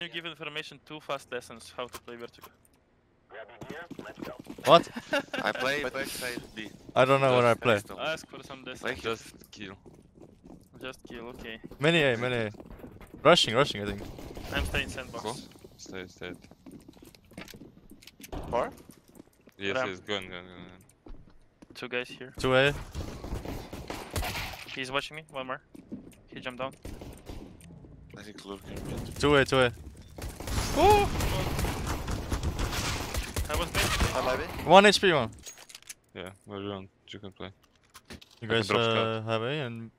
you give information two fast lessons how to play Vertigo? What? I play backside B. I don't know what I play. Next. Ask for some lessons. Just kill. Just kill, okay. Many A, many A. Rushing, rushing, I think. I'm staying sandbox. Cool. Stay, stay. Far? Yes, Ram. yes, go on, go on. Two guys here. 2 A. He's watching me. One more. He jumped down. I think lurking. 2 A, 2 A. I was dead. I might be. 1 HP, one. Yeah, well done. You can play. You I guys uh, have A and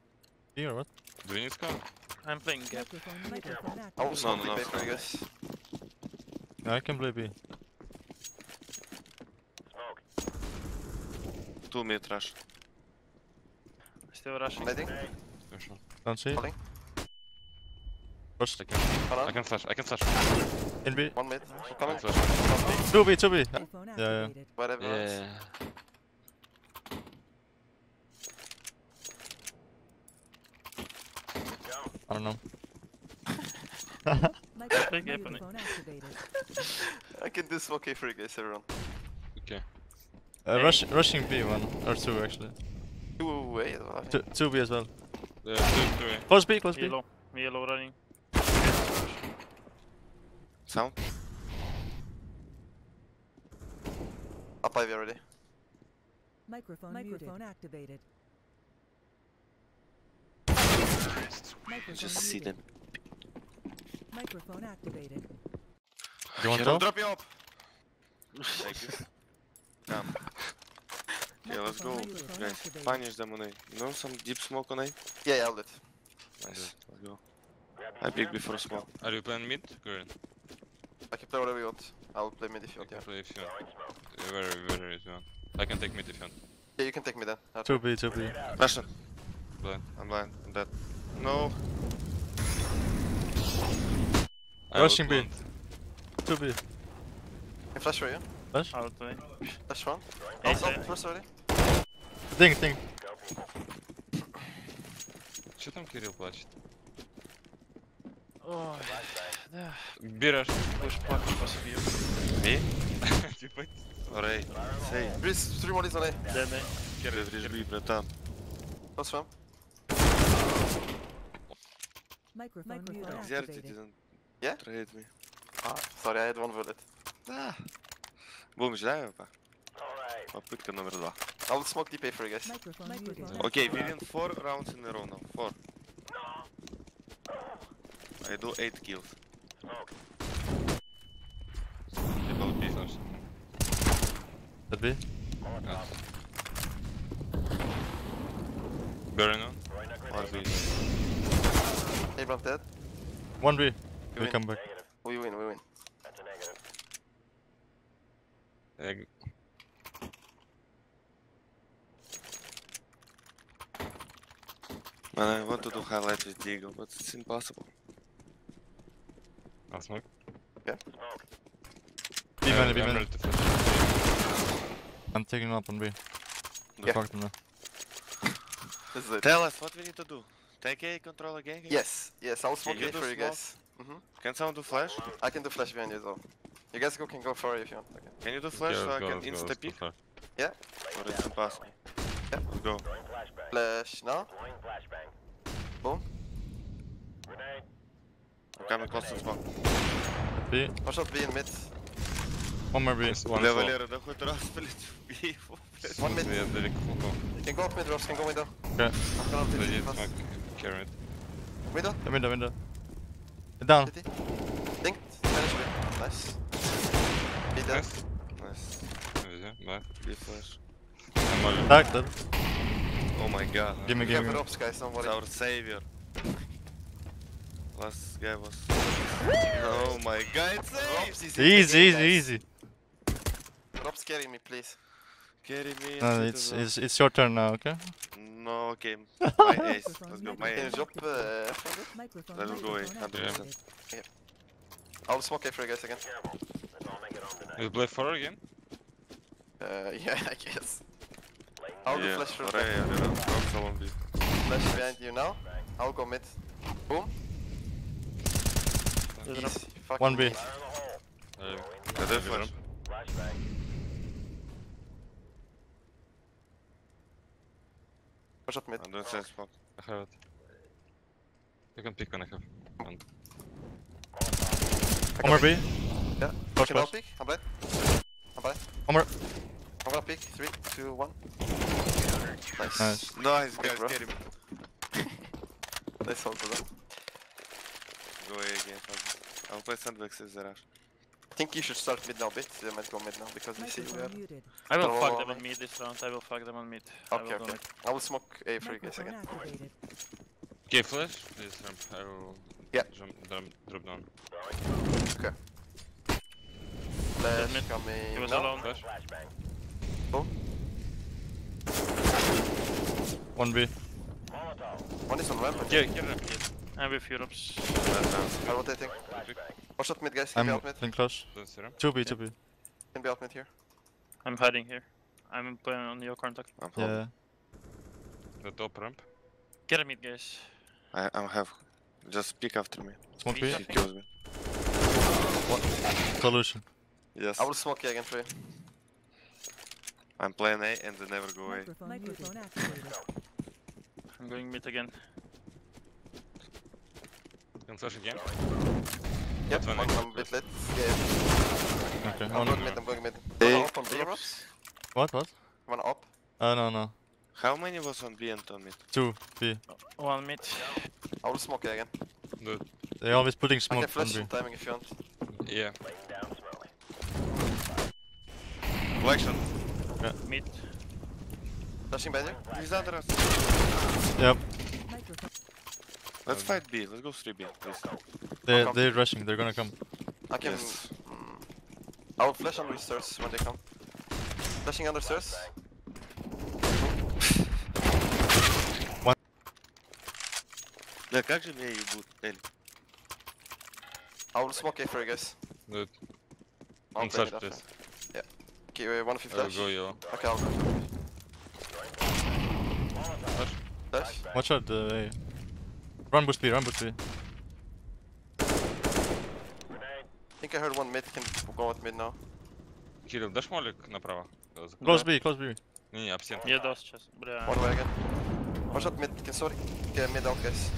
B or what? Do you need scout? I'm playing gap. Microphone, microphone I will activated. smoke no, no, I guess. Yeah, I can play B. Two mid rush. Still rushing. Lighting. Yeah. Don't see. Calling. Push. I can, Hold I can flash, I can flash. In B. One mid. I Coming. flash. 2 B, 2 B. Microphone yeah. activated. Whatever. Yeah. I don't know. Microphone, Big happening. microphone activated. I can do smoke A for you guys, everyone. Okay. Uh, A. rush, rushing B, one. Or 2 actually. Two away. though, I 2, think. 2 B as well. Yeah, two, three. Close B, close B. Yellow. Yellow running. Sound? Up Ivy already. Microphone, microphone activated. Microphone Just see them. Microphone activated. You want Hero, to? drop you up! Thank you. Come. Okay, let's go, Microphone, microphone guys. Punish them on A. You know some deep smoke on A? Yeah, yeah, I'll do it. Nice. Let's go. I pick before smoke. Are you playing mid? Green. I can play whatever you want. I'll play mid if you You want, yeah. can play if you want. Yeah, Very, very if you want. I can take mid if you want. Yeah, you can take me then. I'll 2 B, 2 B. Russian. Blind. I'm blind. I'm dead. No. I was Rushing B. blind. 2 B. Can flash for you. Flash? I'll play. Flash one. Hey, I'll sorry. stop first already. Ding, ding. Что там Кирилл плачет? Ой, да. Берешь. Будешь плакать по себе. Me? Типа. Or A. Say. Breeze, three more leads on A. Dead, eh? Kjer je B, bre, tam. Close from. Microphone, Xerxes activated. didn't Yeah? trade me. Ah, sorry, I had one bullet. Да. Будем ждать, па. Попытка номер два. I'll smoke deep A for you guys. Microphone, muted. Okay, we win four rounds in a row now. Four. I do eight kills. About B. Flash. That B. Burning on. One B. Abraham dead. 1 B. We We win. come back. We win, we win. Yeah, Man, I want to do highlights with Diego, but it's impossible. I'll smoke. B many, B I'm many. ready. I'm taking up on B. Yeah. Fuck them now. This is it. Tell us what we need to do. Take A, control again? guys? Yes, yes, I'll smoke you A do for you smoke? guys. hmm Can someone do flash? I can do flash behind you as well. You guys go, can go for it if you want. Okay. Can you do flash Okay, so I let's can go, insta peek? flash. Or it's impossible? Yeah. Let's go. Flash now. coming close to spawn. B. One shot B in mid. One more B. Yes, one Бля, small. Валера, да хоть раз, блядь, убей его, блядь. One mid. Я далеко фулкал. You can go up mid, Ross, can go window. Okay. I'm gonna They take did fast. smoke. Carry it. Window, The window, window. Down. city. Linked. Finish mid. Nice. Be dead. Nice. Nice. Easy, bye. B flash. I'm all Back, dead. Oh my god. Give me, We give have me. ropes, guys, don't It's worry. our savior. Last guy was... Oh my god, it's ropz safe! is Easy, game, easy, guys. easy. ropz carry me, please. Carry me No, into it's, it's it's your turn now, okay? No, okay. My ace. Let's go, my ace. drop uh, from it? Microphone, Let us go away, 100%. activated. I'll smoke A for you guys again. You play 4 again? Uh, yeah, I guess. I'll do Yeah, flash for Ray, I don't know. Drop someone B. Flash behind you now. I'll go mid. Boom. There's a Easy. One B. me. Uh, Ja, det. Push up mid. I'm doing same spot. I have it. You can pick when I have. one. One more B. Yeah. Flash, Can I flash. peek? I'm blind. I'm blind. One more. I'm gonna peek. Three, two, one. Nice. Nice. Nice, guys, bro. get him. Nice hold for them. Go away again. fuck. I'll play sandbox as Zerash. I think you should start mid now a bit. They might go mid now because they see we Microphone I will fuck them no. on mid this round. I will fuck them on mid. I Okay, will okay. I will smoke A for you guys again. activated. Okay, flash, please ramp. I will Yeah. jump, drum, drop down. Okay. Flash mid. coming. He was now. alone. Flash. One B. One is on ramp. and Get, get ramp, yes. And with Europe's. I'm rotating. Watch out mid, guys. Can I'm be out mid. in close. Don't see ramp. Two B, two B. Can be out mid here. I'm hiding here. I'm playing on your contact. I'm. Yeah. The top ramp. Get a mid, guys. I, I have. Just pick after me. Smoke B. Yeah. He kills me. What? Solution. Yes. I will smoke A again for you. I'm playing A and they never go away. Microphone, microphone. I'm going mid again. Can flash again. Yep, one one, bit late. Yeah, Okay. I'm One. going mid, I'm going mid. A. Wanna up on B, Ross? What? What? Wanna up? Uh, no, no. How many was on B and on mid? Two B. One mid. I will smoke again. Dude. They're always putting I smoke on B. some timing if you want. Yeah. Black shot. Mid. Flashing you. He's under us. Yep. Microphone. Let's fight B. Let's go 3B, please. They're come. they're rushing. They're gonna come. I can. Yes. Mm, I will flash under the stairs when they come. Flashing under stairs. Да как же меня ебут, Эль? I will smoke A for you guys. Dude. I'll On play flash, mid please. after. Okay, wait, one of you I will flash. go yellow. Okay, I'll go. Flash. Watch out. Uh, A. Run B. Run boost B. I think I heard one mid can go with mid now. Кирилл, дашь молик направо? Close B. Close B. Не-не, об стенку. Я дал сейчас. Бля. One way again. Watch out mid, can sorry. Okay, mid out guys.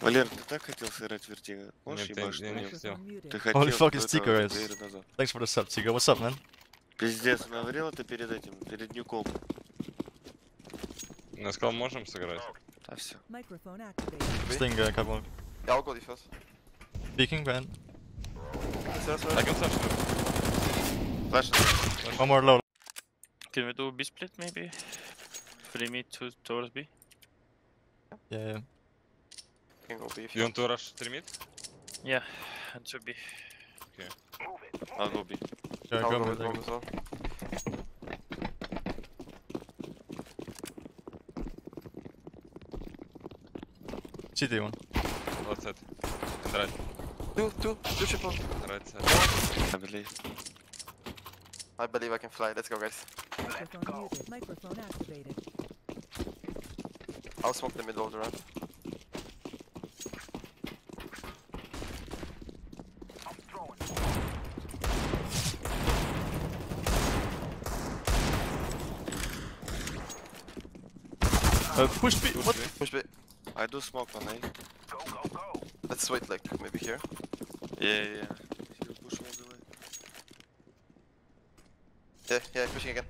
Валер, ты так хотел сыграть вертига? Можешь я на не хотел. Ты хотел, sticker две is. игры назад. Thanks for the sub, Tigo. What's up, man? Пиздец, говорил это перед этим, перед Ньюком. Я сказал, можем сыграть. А все. Microphone activated. B. Sting uh, couple. Yeah, I'll go defense. Peeking, man. Stairs, I right? can flash. Флэш. One more low. Can we do B split maybe? Free mid to towards B. Yeah, yeah. Can go B if You you want to rush 3 mid? Yeah, and to B. I'll go B. Yeah, I'll go go mid, with I one guess. as well. CT one. Left side. And right. Two, two, two triple. Right side. I believe. I believe I can fly. Let's go, guys. Microphone muted. Microphone activated. I'll smoke the middle of the ramp. Uh, push B. What? Push B. I do smoke on A. Let's wait, like, maybe here. Yeah, yeah, yeah. He'll push all the way. Yeah, yeah, pushing again.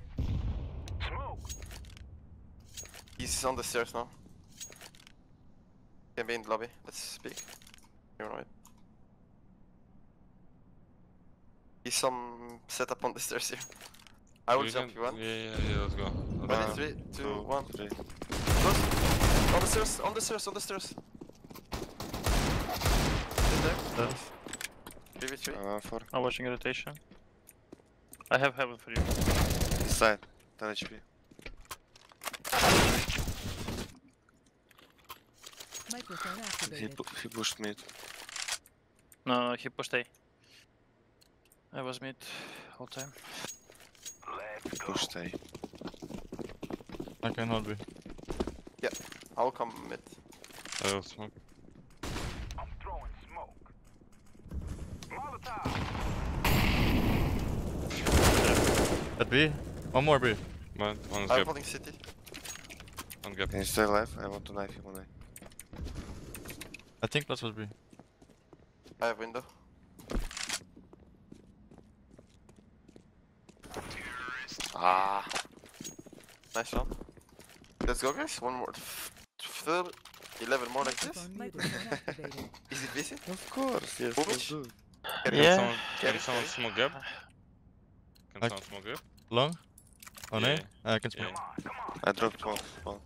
Smoke! He's on the stairs now. Can be in the lobby. Let's speak. You're right. He's some setup on the stairs here. I will You jump can- you one. Yeah, yeah, yeah, let's go. Ready? One, Three, two, Two, one. three. Close. On the stairs, on the stairs, on the stairs. In there. Uh, 3v3. Uh, four. I'm watching rotation. I have heaven for you. Side. 10 HP. Microphone He, pu- he pushed mid. No, no, he pushed A. I was mid all time. He pushed A. I can hold B. I'll come mid. I will smoke. I'm throwing smoke. Molotov! At B. One more B. Man, one is I'm gap. holding city. One gap. He's still alive. I want to knife him one day. I think plus was B. I have window. Ah. Nice job. Let's go guys, one more. F- Third. 11 more like this. Microphone muted. Phone activated. Is it busy? Of course, yes. Moving. let's do it. Can Yeah. someone, Carry, can someone smoke gap? Can I- someone smoke gap? Long? On Yeah, I can smoke. Yeah. I dropped 12. Well,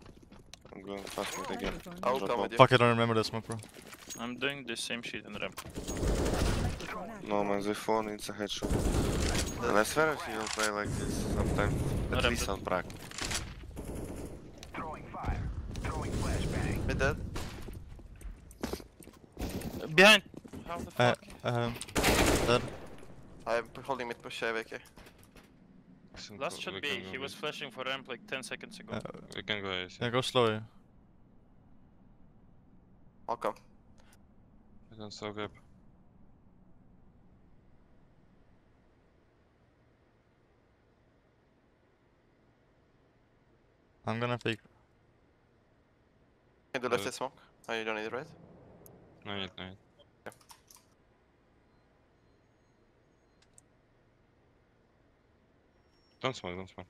I'm going fast mid again. Microphone I'll muted. come with you. Fuck, I don't remember that smoke, bro. I'm doing the same shit in ramp. Microphone No man, activated. the phone it's a headshot. And I swear he will play like this sometimes, At Not least on Prague. Mid dead. Behind! How the Uh, fuck? um, dead. I'm holding mid push AVK. Listen, Last should be, he was flashing for ramp like 10 seconds ago. Uh, We can go AC. yeah, go slow. Yeah. I'll come. I don't saw gap. I'm gonna fake. Can do left Uh, side smoke. Oh, you don't need it, right? No yet, no yet. Don't smoke, don't smoke.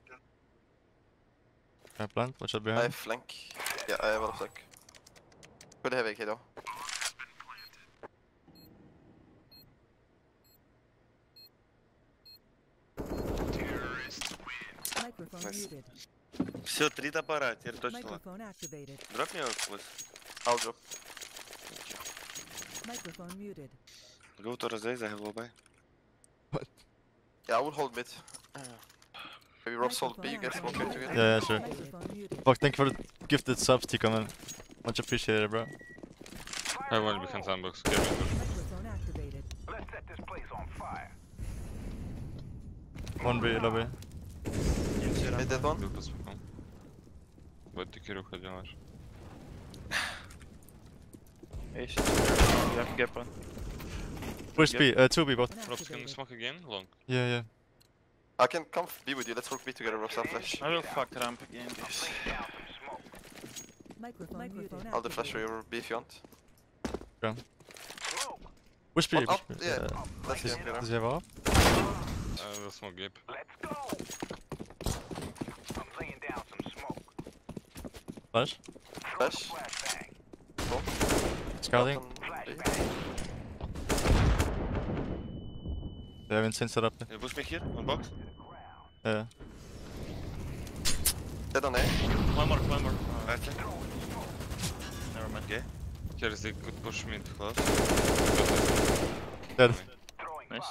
Can I plant? Watch out I behind. have flank. Yeah, I have a flank. Could have AK though. Microphone Nice. muted. Все, три топора, теперь точно. Microphone activated. Drop me out, please. I'll drop. Microphone muted. Go to Rosés, I have low buy. Yeah, I will hold mid. Maybe Rob sold B, you guys smoke it together. Yeah, yeah, sure. Microphone muted. Fuck, thank you for the gifted subs, Tika, man. Much appreciated, bro. I have one behind sandbox. Carry me push. Microphone activated. One B, lobby. Mid dead one. Был под смоком. Вот ты Кирю ходил аж. Ace is there. You have gap on. Push Yep. B, uh, 2 B bot. Phone Robs, can we activated. smoke again? Long. Yeah, yeah. I can come f- B with you. Let's work B together, Rob. I'll flash. I will fuck ramp again, guys. Microphone muted. I'll do flash for you, B if you want. Push B, One push B. yeah. Uh, Let's does, get him, does he have up? I will smoke gap. Flash? Flash. Scouting? Button, B. They have insane setup there. You push me here, on box. Yeah. Dead on A. One more, one more. Uh, Right side. never mind. Okay. Here they could push mid. Close. Dead. Nice.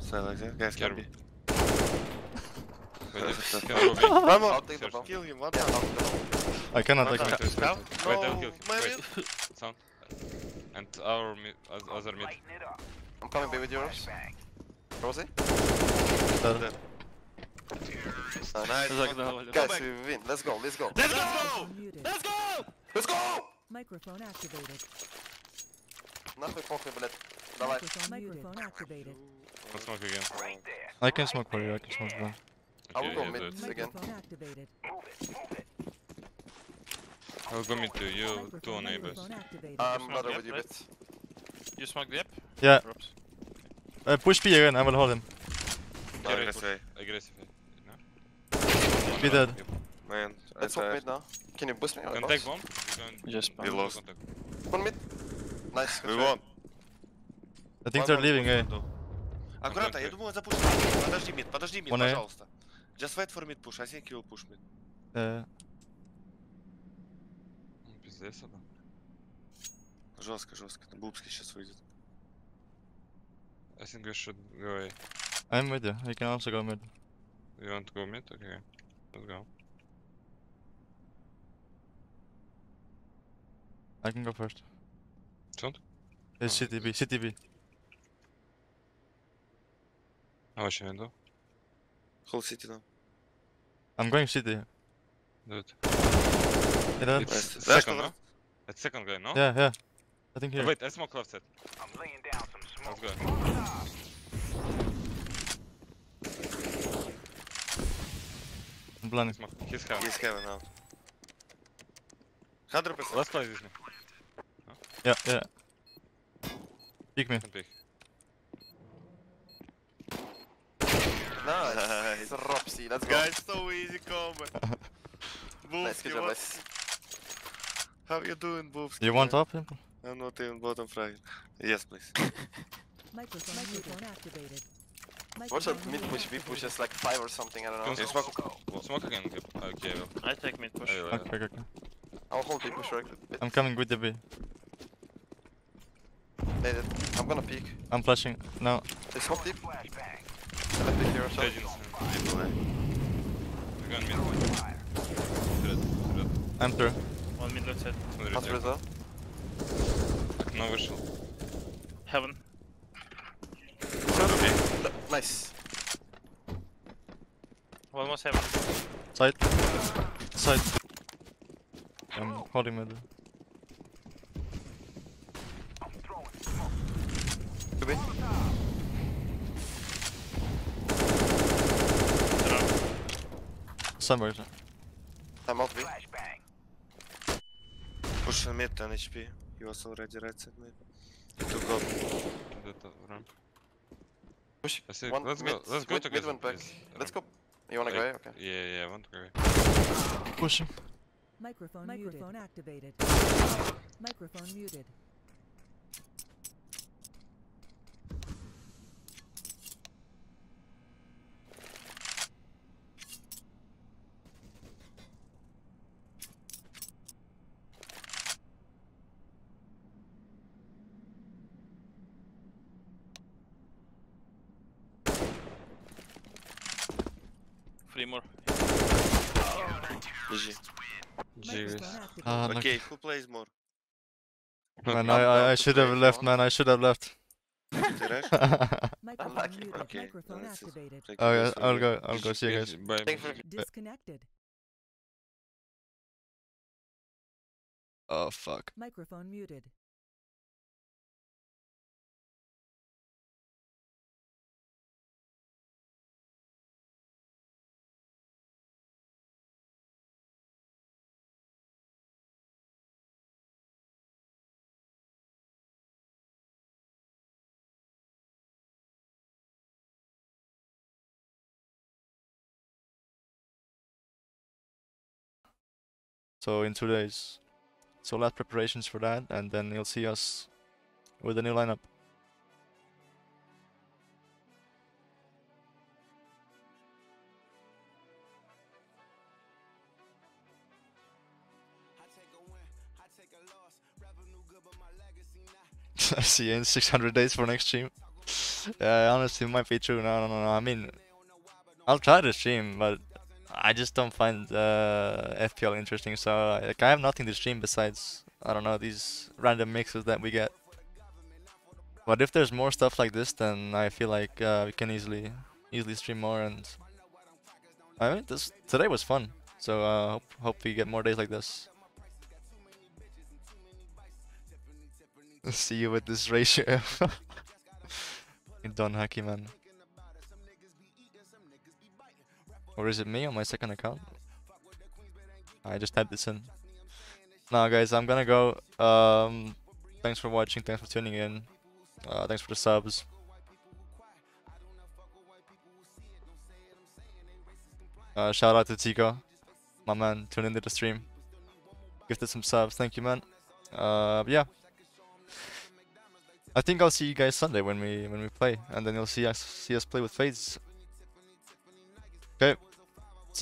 Stay like that. Guys, can Carry. be. Wait, if- can Robin? One more. I'll take the bomb. Kill him, one Yeah, more. I'll take the bomb. I cannot, I cannot. more. Scout? Scout? Wait, I'll kill him. my Wait. Sound. And our mid, other mid. I'm coming B with you, Robs. Rosie? Dead. Nice. Nice. Like the- Go Guys, back. we win. Let's go, let's go. Let's go! Microphone muted. Let's go! Let's go! Microphone activated. Нахуй похуй, блядь. Давай. Microphone Microphone activated. I'll smoke again. I can smoke for you, I can smoke bro. I will Okay, go yeah, mid. do it. Again. Microphone activated. I will go mid to you, two Microphone on neighbors. microphone activated. I'm smoke better yet, with you, right? bit. You smoke gap? Yeah. Drops. Uh, push B again, I will hold him. Carry Aggressive. push. Aggressive. Be dead. Man, I Let's tried. mid now. Can you boost me? Take bomb? We don't. Yes, we lost. One mid. Nice. We won. I think One they're leaving, eh? Аккуратно, я думаю, запушим. Подожди мид, подожди мид, A. пожалуйста. Just wait for mid push, I think he will push mid. Yeah. Ну, Пиздец, это. Жестко, жестко. Бубский сейчас выйдет. I think we should go away. I'm with you, we can also go mid. You want to go mid? Okay. Let's go. I can go first. Sound? It's Oh, CTB, CTB. How much do? Hold city now. I'm going city. Do it. Yeah. It's That's second, no? It's second guy, no? Yeah, yeah. I think here. Wait, I smoke left side. Let's go. I'm blinding. Smoke. He's heaven. He's heaven out. 100%. Let's play this. Yeah, yeah. Peek me. Pick. Nice. Nice. Ropsy, let's go. Guys, so easy combo. combat. nice, Boofsky, good job, what? guys. How you doing, Boofsky? You want man? up him? I'm not even bottom frag. Yes, please. Microphone, Microphone activated. What's that Microphone mid push? activated. B push is like 5 or something, I don't know. Can smoke. smoke. Smoke again. Yep. Okay, well. I take mid push. I will, uh, Okay, okay, okay. I'll hold B push for a bit. I'm coming with the B. Made it. I'm gonna peek. I'm flashing. No. They smoke deep. Can I peek here or Stage something? in. People, eh? We're going mid. Red. Red. I'm through. One mid left side. Смотри, Not through though. Окно вышел. Heaven. Nice. One was heaven. Side. Side. I'm holding middle. Could be. Somewhere. I'm out B. Push on mid 10 HP. He was already right side mid. He took up. Push. That's it. One let's mid, go. Let's go mid, together. Mid one back. Let's go. You wanna like, go? Okay. Yeah, yeah, I want to go. Push him. Microphone, Microphone muted. activated. Microphone muted. Three more. GG. Ah. Okay, who plays more? Man, I'm I, I, down I to should have left, want. man. I should have left. Tiresh? Microphone Okay, Microphone activated. Take oh yeah, I'll go. I'll go. See you guys. Bye. Disconnected. Oh fuck. Microphone muted. So in two days. So last preparations for that, and then you'll see us with a new lineup. I see in 600 days for next stream. Yeah, honestly, it might be true. No, no, no, no. I mean, I'll try to stream, but I just don't find uh, FPL interesting. So like, I have nothing to stream besides I don't know these random mixes that we get. But if there's more stuff like this, then I feel like uh, we can easily easily stream more. And I mean, this today was fun. So uh, hope hope we get more days like this. See you with this ratio. Don Hacky man. Or is it me on my second account? I just typed this in. Now guys, I'm gonna go. Um, thanks for watching, thanks for tuning in. Uh, thanks for the subs. Uh, shout out to Tico, my man, tuned into the stream. Gifted some subs, thank you man. Uh, yeah. I think I'll see you guys Sunday when we when we play, and then you'll see us see us play with FaZe. Okay.